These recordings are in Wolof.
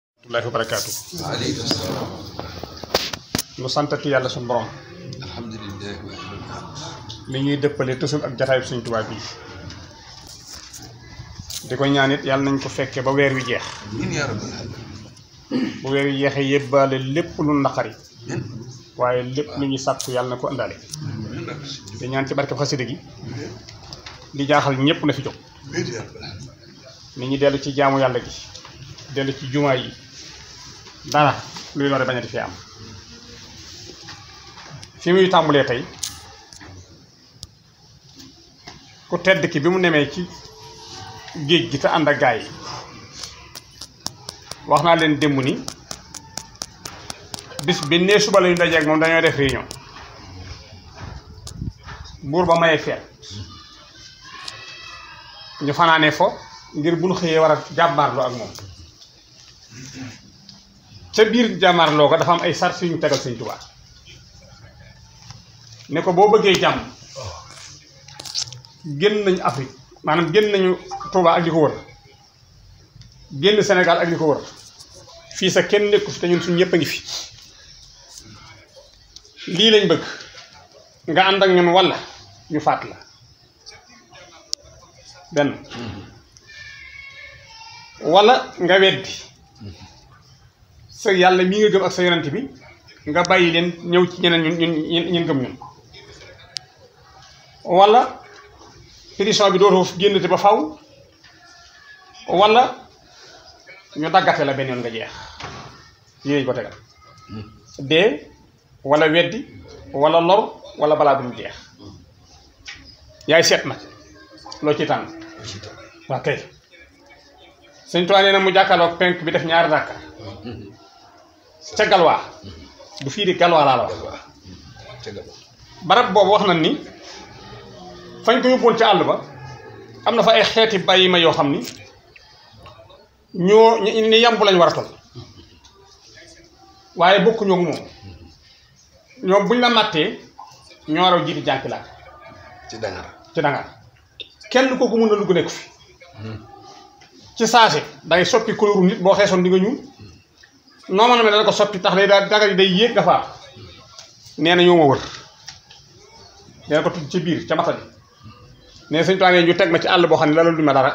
rahmatullahi wa barakaatu waaleykum salaam nu santati yàlla suñu borom alhamdulilah mi ñuy dëppale toujours ak jataay bi suñu tubaab bi di ko ñaan it yàlla nañ ko fekkee ba weer wi jeex min yaa rabbal alamin bu weer wi jeexee yëbbaale lépp lu naqari min waaye lépp lu ñu sàkku yàlla na ko indaale min rabbal di ñaan ci barke xasida gi di jaaxal ñëpp na fi jóg nit ñi dellu ci jaamu yàlla gi dellu ci jumaa yi dara luy lore bañ a di fi am fi muy tàmbulee tey ku tedd ki bi mu nemee ci géej gi te ànd ak gaay yi wax naa leen démb ni bis bi nee suba la ñu daje ak moom dañoo def réunion buur ba mayee feet ñu fanaanee fo ngir bu ñu xëyee war a jàmmaarloo ak moom ca biir jàmmaarloo ko dafa am ay sart yu ñu tegal sëñ Tuubaa ne ko boo bëggee jàmm génn nañu Afrique maanaam génn nañu Touba ak li ko wër génn Sénégal ak li ko wër fii sa kenn nekku fi te ñun suñ ñëpp a ngi fi lii lañ bëgg nga ànd ak ñun walla ñu faat la benn walla nga weddi sa yàlla mii nga gëm ak sa yonent bi nga bàyyi leen ñëw ci ñeneen ñun ñun ñun gëm ñun walla pétition bi dootoo génn te ba faw walla ñu daggate la benn yoon nga jeex lii lañ ko tegal dee wala weddi wala lor wala balaa bu mu jeex yaay seet nag loo ci tànn waa kay sëñ Tuubaa nee na mu jàkkaarloog penk bi def ñaari rakka ca galwaa du fii di galwaa laa la wax barab boobu wax na ni fañ ko yóbboon ci àll ba am na fa ay xeeti bàyyi ma yoo xam ni ñoo ni yamb lañ war a toll waaye bokkuñoo ak moom ñoom buñ la nattee ñoo raw jiiti jànki laaj ci dangar ci dangar kenn kooku mun na lu nekku fi hmm. ci saase day soppi couleur nit boo xeesoon di nga ñuul noo mën a mel dana ko soppi tax day daal dangar yi day yéeg dafa nee na ñoo ma wër dana ko tudd ci biir ca mata bi mais suñ toogee ñu teg ma ci àll boo xam ne lalal du ma dara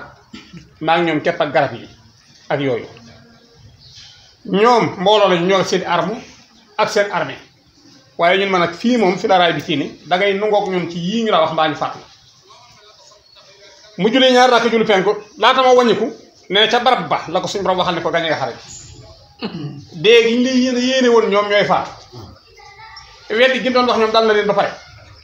maa ngi ñoom képp ak garab yi ak yooyu ñoom mbooloo lañu ñoo seen arme ak seen armée waaye ñun man nag fii moom fi la raay bi tiini da ngay nangook ñoom ci yii ñu la wax mbaa ñu fàtt mu julli ñaar rakk julli penku laata ma wàññiku ne ca barab ba la ko suñu borom waxal ne ko gañe nga xare dee gi ñu lay yéene yéene woon ñoom ñooy faat weddi gi mu doon wax ñoom dal na leen ba pare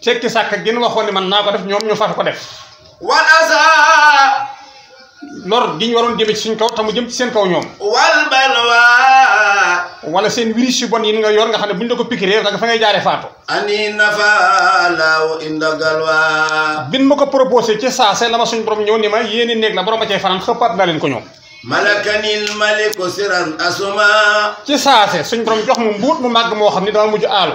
sekki sàkk gën waxoon ne man naa ko def ñoom ñu far ko def wal asa lor gi ñu waroon jëme ci suñ kaw te mu jëm ci seen kaw ñoom wal balwa wala seen virus yu bon yi nga yor nga xam ne buñ la ko pikiree nga fa ngay jaaree faatu ani nafa law inda galwa bin ma ko proposé ci saase la ma suñ borom ñëw ni ma yéeni néeg la borom a cay fanaan xëppaat naa leen ko ñoom malakanil maliku siran asuma ci saase suñ borom jox mu mbuut mu màgg moo xam ne dama mujj aalu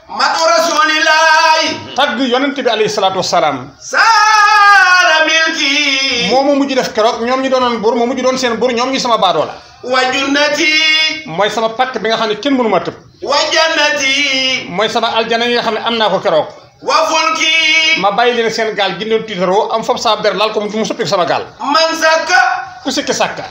matu rasulillahi tagg yonent bi alayhi salaatu wasalaam saara milki moo ma mujj def keroog ñoom ñu doonoon buur moo mujj doon seen buur ñoom ñu sama baadoo la wa junnati mooy sama pàkk bi nga xam ne kenn mënu ma tëb wa jannati mooy sama aljana yi nga xam ne am naa ko keroog wa fulki ma bàyyi leen seen gaal gi leen tiitaroo am fab saa ber laal ko mu soppi sama gaal man sakka ku sikki sàkka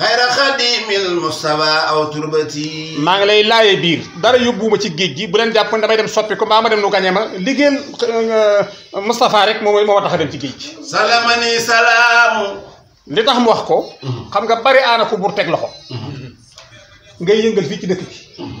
xayra xadimil mustafa aw turbati maa ngi lay laayee biir dara yóbbuwuma ci géej gi bu leen jàpp ne damay dem soppi ko mbaa ma dem nu gañe ma liggéeyal euh, Moustapha rek moom moo tax a dem ci géej gi salamani salaamu li tax mu wax ko mhm. xam nga bari aana ko bur teg loxo mhm. ngay yëngal fii ci dëkk bi mhm.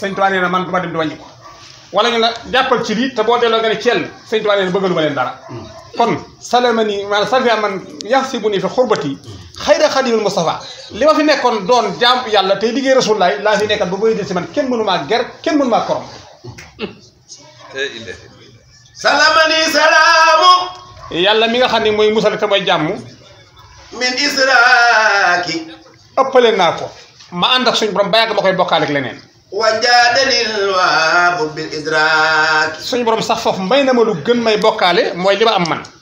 sëñ Tuubaa nee na man du ma dem di wàññi ko wala ñu la jàppal ci lii te boo delloo nga ne ceel sëñ Tuubaa nee na bëggalu ma leen dara kon salama ni maanaam salvia man yax si bu ni fi xurbati xayra xadimul Mustafa li ma fi nekkoon doon jaam yàlla tey liggéey rasulaay laa fi nekkat ba bëy di si man kenn mënu maa ger kenn mënu maa korom salamani salaamu yàlla mi nga xam ne mooy musal te mooy jàmm min israaki ëppale naa ko ma ànd ak suñu borom ba yàgg ma koy bokkaale ak leneen wa jaadalil waabu bil israaki suñu borom sax foofu may na ma lu gën may bokkaale mooy li ma am man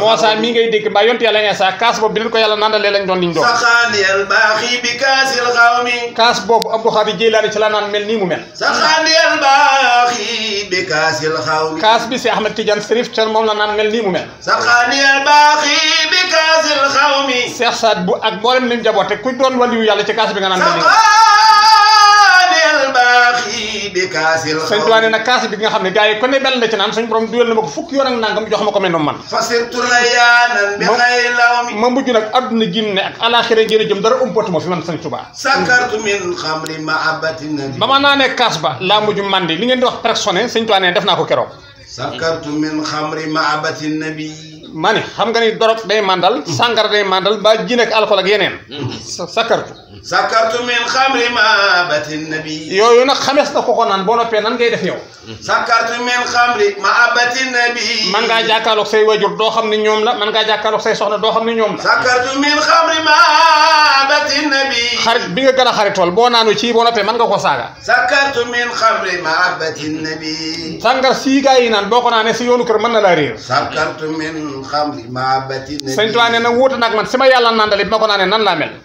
Moussa mii ngay dégg mbaa yonte yàlla Insa kaas boobu bi leen ko yàlla nandalee lañ doon liñ doon kaas boobu Abdou Xaadir Jeylaani ci la naan mel nii mu mel kaas bi si Ahmed Tidiane Serif ca moom la naan mel nii mu mel Cheikh Saad bu ak mboolem lim jaboote ku doon waliyu yàlla ci kaas bi nga naan mel nii bi kaasil sëñ Tuubaa nee na kaas bi nga xam ne gars yi ku ne benn la ci naan suñu borom duyal na ma ko fukki yoon ak nangam jox ma ko mel noonu man fasirtu layaanan bi xay lawmi ma mujj nag adduna jim ne ak alaxira jëre jëm dara umpatuma fi man sëñ Tuubaa sakartu min xamri mahabati nabi ba ma naanee kaas ba laa mujj mandi li ngeen di wax personne sëñ Tuubaa nee def naa ko keroog sakartu min xamri mahabati nabi ma ne xam nga ni dorog day mandal sàngara day mandal ba ji nekk alcool ak yeneen sa sakartu sakartu min xamri maabati nabi yooyu nag xamees na ko ko naan boo noppee nan ngay def yow sakartu min xamri maabati nabi man ngaa jàkkaarloog say wajur doo xam ne ñoom la man ngaa jàkkaarloog say soxna doo xam ne ñoom la sakartu min xamri maabati nabi xarit bi nga gën a xaritool boo naanu ci boo noppee man nga ko saaga sakartu min xamri maabati nabi sàngar sii gaa yi naan boo ko naanee si yoonu kër mën na laa réer sakartu min xamri maabati nabi sëñ Tuubaa nee na wuute nag man si ma yàlla naan dale bi ma ko naanee nan laa mel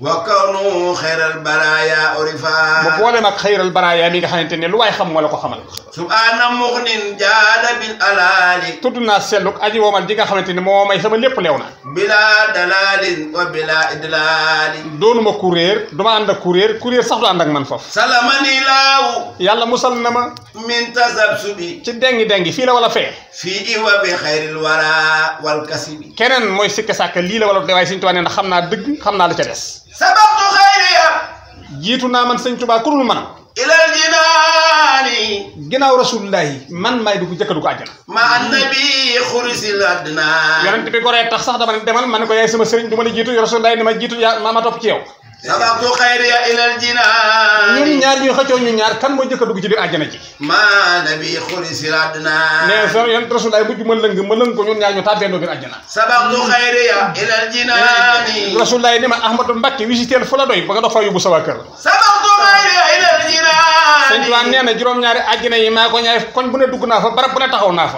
wa kawnu xayral baraaya orifa. mu boole nag xayral baraaya mi nga xamante ne lu waay xam moo la ko xamal. subhaana muxnin jaada bil alaali. tudd naa selluk aji woomal ji nga xamante ne moo may sama lépp leew na. bilaa dalaalin wa bilaa idlaali. doonuma ku réer du ma ànd ak ku réer ku réer sax du ànd ak man foofu. salamani laaw. yàlla musal na ma. min tasab subi. ci dengi dengi fii la wala fee. fii iwa bi xayril wara wal kasibi keneen mooy sikka sàkka lii la wala de waaye sëñ Tuubaa nee na xam naa dëgg xam naa la ca des sababtu xayriya jiitu naa man sëñ Tuubaa ku dul man ilal jinaani ginnaaw rasulullahi man maay dugg jëkk dugg àjjana ma annabi xurisil adna yonent bi goree tax sax dama ne demal ma ne ko yaay sama sëriñ du ma la jiitu rasulullahi ni ma jiitu yaa ma ma topp ci yow sabaqtu xayriya ilal jinaan ñoom ñaar ñuy xëccoo ñu ñaar kan moo jëkk a dugg ci biir àjjana ji maa nabi xuli siraat naa mais sama yonent rasulaay mujj ma lëng ma lëng ko ñoom ñaar ñu tàbbeendoo biir àjjana sabaqtu xayriya ilal jinaani rasulaay ni ma Ahmadu Mbàkke visiteel fu la doy ba nga dox fa yóbbu sa waa kër sabaqtu xayriya ilal jinaani sëñ Tuubaa nee na juróom-ñaari àjjana yi maa ko ñaay koñ bu ne dugg naa fa barab bu ne taxaw naa fa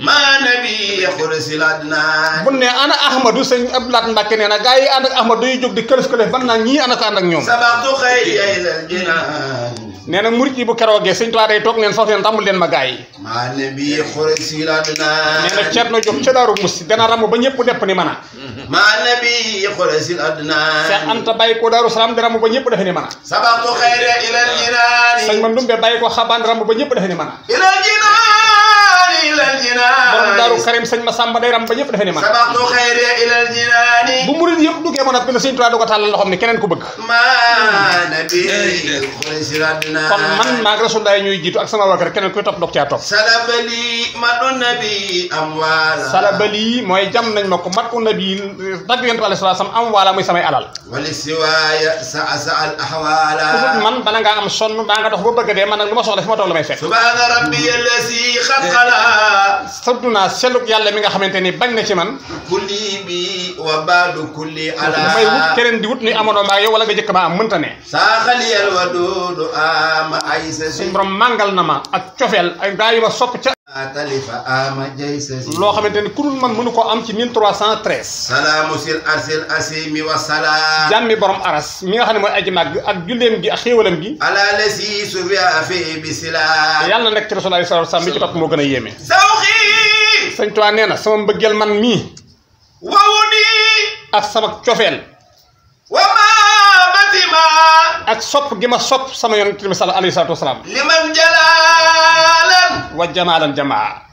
maa nabi xursil adnaan bu ne ana ahmadu sëñ Abdou Lahad Mbacke nee na gaa yi ànd ak ahmadu yi jóg di këlëf këlëf ban naa ñii ana ko ànd ak ñoom sabaqtu xayri ilal jinaan nee na murit yi bu keroogee sëñ Tuubaa day toog neen foofu neen tàmbul leen ma gaa yi maa nabi xursil adnaan nee na ceet na jóg ca daaru musti dana ramu ba ñëpp depp ni mën a ma nabi xurasil adnaan Seex Anta bàyyi ko Daaru Salaam di ramb ba ñëpp defe ni mana sabaqtu xayra ilal jinaani sëñ man dumbe bàyyi ko xabaan ramb ba ñëpp defe ni mana ilal jinaani ilal jinaani borom Daaru Karim sëñ ma Samba day ramb ba ñëpp defe ni mana sabaqtu xayra ilal jinaani bu murid yëpp duggee ba noppi ne sëñ Tuubaa du ko tàllal loxoom ni keneen ku bëgg kon man maag rasulaay ñooy jiitu ak sama wakar keneen kuy topp dog caa topp salabali mat u nabi am waala salabali mooy jam nañ ma ko mat u nabi tagg yonent bi alayhi salaam am waala muy samay alal wali siwaaya sa sa al ahwaala toujours man bala ngaa am sonn baa nga dox ba bëgg dee man nag lu ma soxla fi ma toog la may fekk subhaana rabbi allazi xaqala saddu naa selluk yàlla mi nga xamante ni bañ na ci man kulli bi wa baadu kulli ala may wut keneen di wut nuy amoon maa yow wala nga jëkk maa am mënta ne saaxaliyal wa duudu ama ay sa si suñu borom màngal na ma ak cofeel ay gaa yu ma sopp ca talifa ama jay sa si loo xamante ni ku dul man mënu koo am ci 1313 salaamu sil arsil asimi wa salaam jàmmi borom aras mi nga xam ne mooy aji màgg ak julleem gi ak xéewalam gi ala la si sufiya fi bisila yàlla na nekk ci rasulullah sallallahu alayhi wasallam bi ci topp moo gën a yéeme sawxi sëñ Tuubaa nee na sama mbëggeel man mii wawu di ak sama cofeel wa ma batima ak sopp gi ma sopp sama yonent bi sallallahu alayhi wasallam liman jalalan wa jamaalan jamaa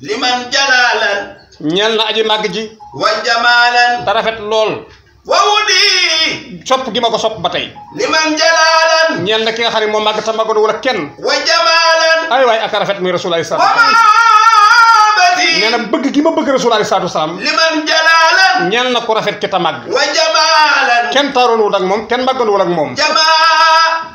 liman jalaalan ñeel na aji màgg ji wa jamaalan te rafet lool wa wudi sopp gi ma ko sopp ba tey liman jalaalan ñeel na ki nga xam ne moo màgg te màggoon wala kenn wa jamaalan ay waay ak rafet muy rasul alayhi wa salaam mahabati nee na bëgg gi ma bëgg rasul alayhi salaatu wasalaam liman jalaalan ñeel na ku rafet ki te màgg wa jamaalan kenn taaroonul ak moom kenn màggoonul ak moom jamaa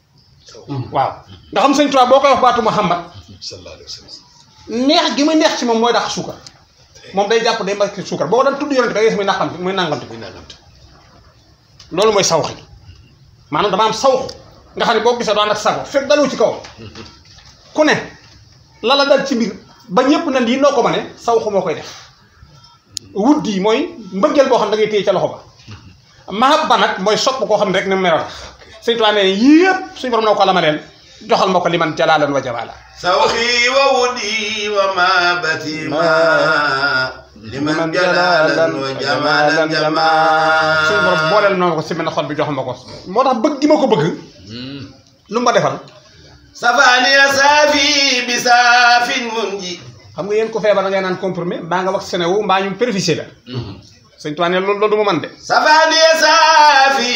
waaw ndax am sëñ Tuubaa boo koy wax baatu Muhammad sallallahu alayhi wa sallam neex gi muy neex ci moom mooy dàq suukar moom day jàpp day mbàkk suukar boo ko daan tudd yonent da ngay gis muy naqamte muy nangamte muy nangamte loolu mooy sawx gi maanaam dama am sawx nga xam ne boo gisee doo ànd ak sago fekk daloo ci kaw ku ne la la dal ci mbir ba ñëpp na lii noo ko ma ne sawx moo koy def wudd yi mooy mbëggeel boo xam ne da ngay téye ca loxo ba mahab ba nag mooy sopp koo xam ne rek na meral sëñ Tuubaa nee yëpp suñu borom na ko lamaleel joxal ma ko liman jalaalan wa jamaala sawxi wa wudi wa maabati ma liman jalaalan wa jamaalan jamaal suñu borom booleel na ma ko si mel xol bi jox ma ko moo tax bëgg gi ma ko bëgg lu ma defal safaani ya saafi bi saafin mun ji xam nga yéen ko feebar da ngay naan comprimé mbaa nga wax sene wu mbaa ñu périfice la mhm. sëñ Tuubaa ne loolu loolu du ma man de safaani ya saafi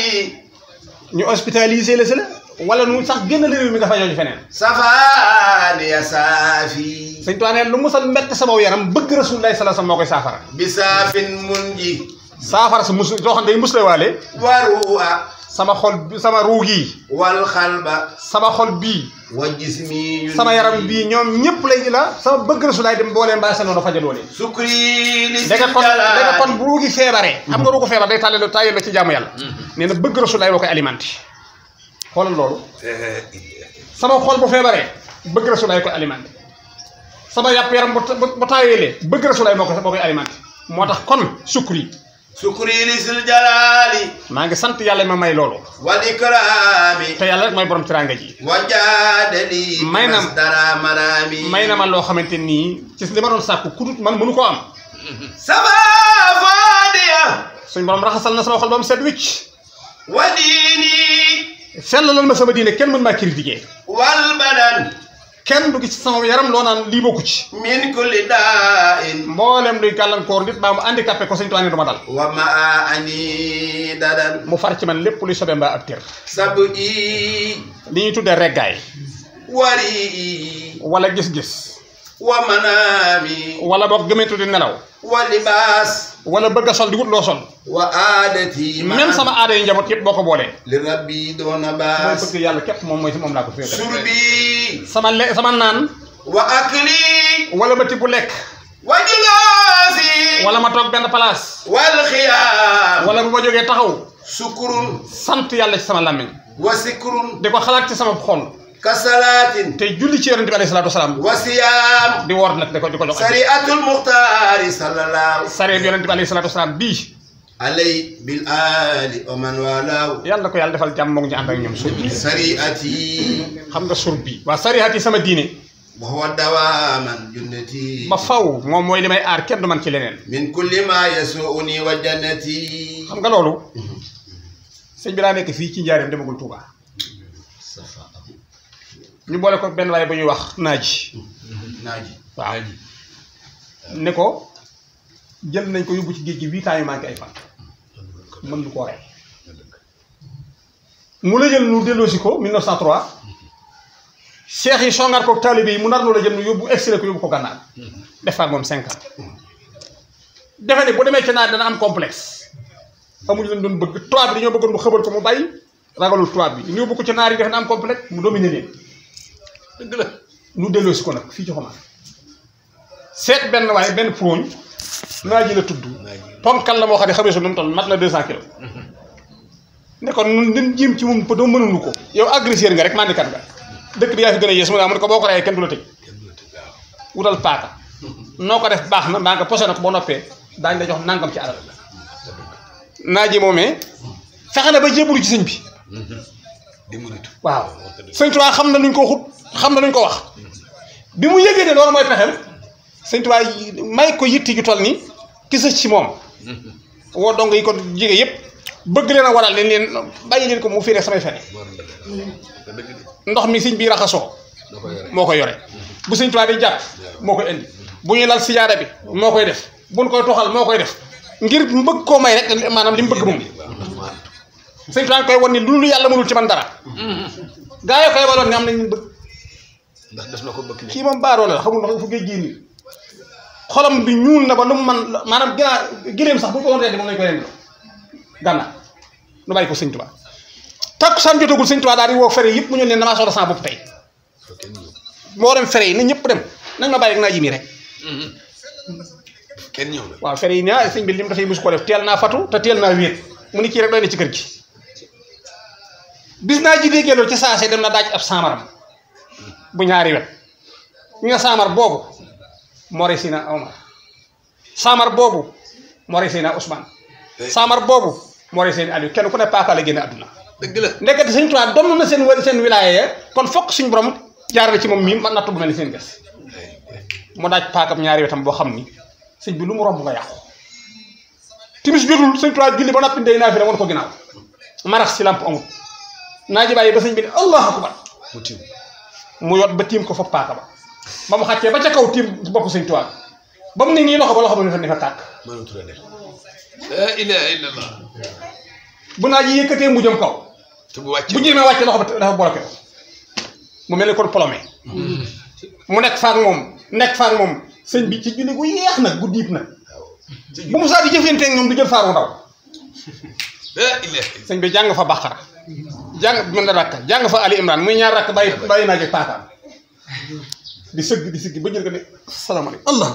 ñu hospitalisé la si la wala nu sax génn réew mi nga fa jooju feneen safaani ya saafi sëñ Tuubaa ne lu musal mbett sama yaram bëgg rasul lay sala sa moo koy saafara bi saafin mun ji saafara su mus loo xam day musle waale wa ruuha sama xol sama ruu gi wal xalba sama xol bii wa jismi sama yaram bii ñoom ñëpp lay la sama bëgg rasul laay dem boolee mbaa seen faja doole sukri li ndeke kon ndeke kon bu ruu gi feebaree xam nga ruu ko feebar day tàlleelu tàyyeelu ci jaamu yàlla mm-hmm. nee na bëgg rasul laay woo koy alimenté xoolal loolu sama xol bu feebaree bëgg rasulaay koy alimenté sama yàpp yaram bu taayeelee bëgg rasulaay moo ko moo koy alimenté moo tax kon sukkur yi sukuri li sil jalaali maa ngi sant yàlla ma may loolu wal ikraami te yàlla rek mooy borom teraanga ji wajaadali may na dara maraami may na ma loo xamante nii ci li ma doon sàkku ku dut man mënu ko am sama faadiya suñ borom raxasal na sama xol ba mu set wicc wa diini sellalal ma sama diine kenn mën maa critiquer wal badan kenn du gis sama yaram loo naan lii bokku ci min kulli daa'in mboolem luy gàllankoor nit baa mu handicapé ko sëñ Tuubaa ne du ma dal wa ma ani dadan mu far ci man lépp luy sobe mbaa ab tër sabu i li ñuy tuddee reggaay wari i wala gis-gis wa manaami wala boog gëmeetu di nelaw wa libaas wala bëgg a sol di wut loo sol wa aadati même sama aada yu njaboot yëpp boo ko boolee li rabbi doona mooy baas bëgg yàlla képp moom mooy si moom laa ko féete surbi sama le sama naan wa akli wala ma tibb lekk wa jilaasi wala ma toog benn place wal xiyaam wala bu ma jógee taxaw sukurun sant yàlla ci sama làmmiñ wa sikurun di ko xalaat ci sama xol ka salaatin tey julli ci yonent bi alayhi salaatu wasalaam wa siyaam di woor nag da ko di ko jox sariatul muxtaari sallallahu sariat yonent bi alayhi salaatu wasalaam bii alay bil ali wa man walaaw yàlla ko yàlla defal jàmm moom ñu ànd ak ñoom sur sariat yi xam nga sur bi waa sariat yi sama diine wa huwa dawaaman junnati ba faw moom mooy li may aar kenn du man ci leneen min kulli ma yasuuni wa jannati xam nga loolu sëñ bi daa nekk fii ci njaareem demagul Touba ñu boole ko benn waaye bu ñuy wax naaji naaji waaw ne ko jël nañ ko yóbbu ci géej gi huit ans yu manqué ay fan mën du koo rey mu la jël nu delloosi ko 1903 seex yi songaat ko taalibe yi mu nar nu la jël nu yóbbu exilé ko yóbbu ko gànnaar def ak moom cinq ans defe ne bu demee ci naaj dana am complexe amuñu leen doon bëgg tubaab bi dañoo bëggoon mu xëbal ko mu bàyyi ragalul tubaab bi ñu yóbbu ko ci naar yi def na am complexe mu dominer leen dëgg la ñu delloo si ko nag fii ci xomaat seet benn waaye benn pooñ naa ji la tudd ponkal la moo xam ne xamee su nu mu toll mat na deux cent kilos ne ko nun nin jéem ci moom doo mënunu ko yow agresseur nga rek mandikat nga dëkk bi yaa fi gën a yees mu ne ah mu ne ko boo ko rayee kenn du la tëj wutal paaka noo ko def baax na mbaa nga posé na ko boo noppee daañu la jox nangam ci alal la naa ji moomee fexe na ba jébbalu ci sëñ bi di mënatu waaw sëñ Tuubaa xam na luñ ko xub xam na luñ ko wax bi mu yëgee ne loolu mooy pexem sëñ Tuubaa may ko yitti ju toll ni ki sës ci moom woo dong yi ko jege yëpp bëgg leen a waral leen leen bàyyi leen ko mu firee samay fene ndox mi sëñ bi raxasoo moo ko yore bu sëñ Tuubaa di jàpp moo koy indi bu ñuy lal sijaara bi moo koy def buñ koy toxal moo koy def ngir mbëgg koo may rek maanaam li mu bëgg moom sëñ Tuubaa koy wan ni lu yàlla mënul ci man dara gaa yi koy waloon ne am nañ ñu bëgg ndax def na ko bëgg kii moom baaroo la xamul ndax fu géej gii nii xolam bi ñuul na ba lu mu man maanaam ginaa giléem sax bu ko woon rendi moom lañ koy rendi gànna nu bàyyi ko sëñ Tuubaa takkusaan jotagul sëñ Tuubaa daal di woo fere yëpp mu ñëw ne damaa soxla sama bopp tey moo dem fere yi na ñëpp dem nañ ma bàyyi ak naa ji mi rek mm-hmm. kenn ñëw na waaw fere yi ñaa ah, sëñ bi lim dafay mus ko def teel naa fatu te teel naa wéet mu ni kii rek doy na ci kër gi bis naa ji déggee loolu ci saase dem na daaj ab saamaram bu ñaari wet ñu nga saamar boobu moo rey si na Omar saamar boobu moo rey Seydina Ousmane saamar boobu moo rey Seydina Aliou kenn ku ne paaka la génn àdduna dëgg la ndekete sëñ Tuubaa doon na seen wër seen wilaaya ya kon fokk suñu borom jaarale ci moom mii man nattu bu mel ni seen ges mu daaj paakam ñaari wetam boo xam ni sëñ bi lu mu romb nga yàqu timis jotul sëñ Tuubaa julli ba noppi day naa fi ne woon ko ginnaaw marax si lamp amul naa ji bàyyi ba sëñ bi ne allahu akbar mu tiim mu yot ba tiim ko fa paaka ba ba mu xàccee ba ca kaw tiim bopp sëñ Tuubaa ba mu ne nii loxo ba loxo ba dafa dafa tàkk mënatu la def la ilaha illallah bu naa ji yëkkatee mu jëm kaw te bu wàcc bu jéemee wàcce loxo ba dafa bloqué mu mel ni kon polomé mu nekk faak moom nekk faak moom sëñ bi ci julli gu yeex nag gu diib nag bu mu saa di jëflanteeg ñoom du jël faar mu ndaw la ilaha sëñ bi jàng fa bàqara jàng mën na rakk jàng fa ali imran muy ñaar rakk bàyyi bàyyi naa jeg paakaam di sëgg di sëgg ba jël ko ne salaamaaleykum allah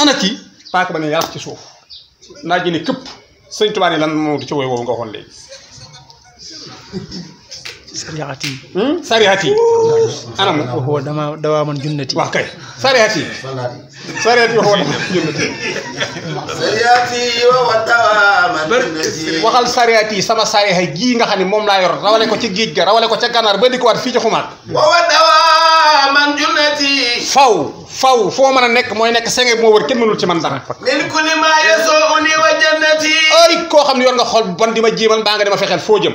ana kii paaka ba ne yàlla ci suuf naaj ji ne këpp sëñ Tuubaa ne lan moo di ci woy woowu nga waxoon léegi sariyaati sariyaati ana mu dama dawaa man junnati waaw kay sariyaati sareet yoo wala sareet yi yoo wala waxal sareet yi sama sareet yi nga xam ne moom laa yor rawale ko ci géej ga rawale ko ca gànnaar ba di ko waat fii ci xumaat man junnati faw faw foo mën a nekk mooy nekk senge moo wër kenn mënul ci man dara min kulli ma yasoo uni wa jannati ay koo xam ne yor nga xol bon di ma jéemal mbaa nga dama fexeel foo jëm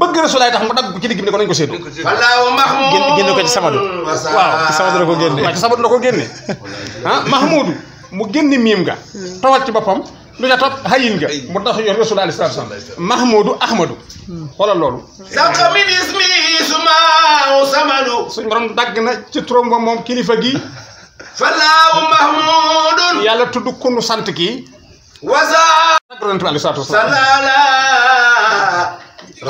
bëgg rasulaay tax mu dagg ko ci digg bi ne ko nañ ko séddu génne ko ci samadu waaw ci samadu la ko génne waaw ci samadu la ko génne ah mahmudu mu génne miim nga tawal ci boppam lu ca topp hayin nga mu tax yor rasul alayhi salaatu salaam mahmudu ahmadu xoolal loolu saqa min ismi suma samadu suñu borom dagg na ci turam ba moom kilifa gi falaaw mahmudun yàlla tudd kunu sant kii wasa yonent bi alayhi salaatu wa salaam salala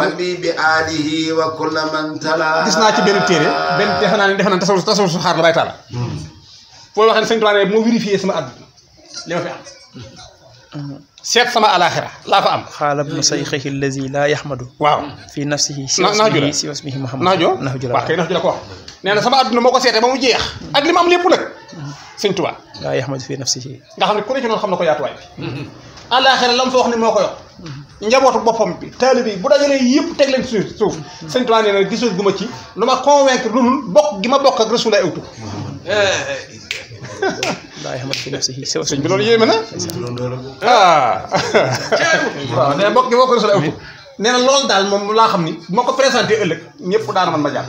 rabbi bi alihi wa kulla man tala gis naa ci benn téere benn defe naa ne defe naa ne tasawuf tasawuf su xaar la bay taala fooy waxee ne sëñ Tuubaa ne moo vérifié sama àdduna li ma fi am seet sama alaxira laa fa am xaala ibnu sayxihi allazi laa yaxmadu waaw fi nafsihi si Na- nax ju la. wasmihi si wasmihi muhammad nax jo nax ju la waaw kay nax ju la ko wax nee na sama àdduna moo ko seetee ba mu jeex ak li ma am lépp nag sëñ Tuubaa laa yaxmadu fi nafsihi nga xam ne ku ne ci noonu xam na ko yaatuwaay bi àllaaxira lam fa wax ne moo ko yor njabootu boppam bi taalibe yi bu dajalee yëpp teg leen suuf suuf sëñ Tuubaa nee na gisul gu ma ci lu ma convaincre lu dul bokk gi ma bokk ak Rasuul ay utu laa yahmad fi nafsihi siwa sëñ bi loolu yéeme na ah waaw nee na bokk gi ma bokk Rasuul ay utu nee na loolu daal moom laa xam ni bu ma ko présenté ëllëg ñëpp daana man ma jàpp